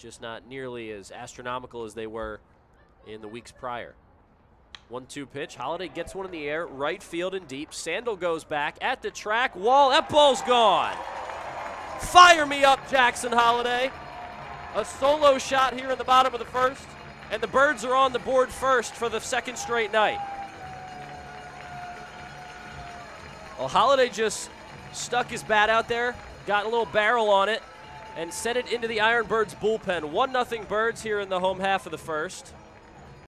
just not nearly as astronomical as they were in the weeks prior. One two pitch. Holliday gets one in the air, right field and deep. Sandal goes back at the track. Wall, that ball's gone. Fire me up, Jackson Holliday. A solo shot here in the bottom of the first, and the Birds are on the board first for the second straight night. Well, Holliday just stuck his bat out there, got a little barrel on it, and sent it into the Iron Birds bullpen. 1 0 Birds here in the home half of the first.